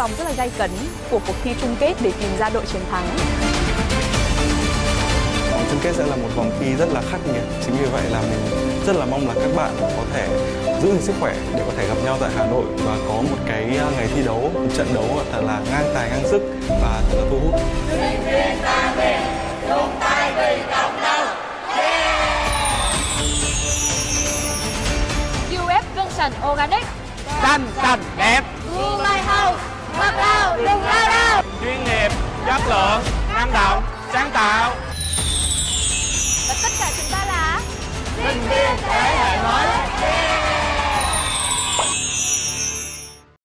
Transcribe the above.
vòng rất là gay cấn của cuộc thi chung kết để tìm ra đội chiến thắng. Vòng chung kết sẽ là một vòng thi rất là khắc nghiệt. Chính vì vậy là mình rất là mong là các bạn có thể giữ gìn sức khỏe để có thể gặp nhau tại Hà Nội và có một cái à, ngày thi đấu, một trận đấu thật là ngang tài ngang sức và thật là thu hút. Sinh viên ta về, chung tay vì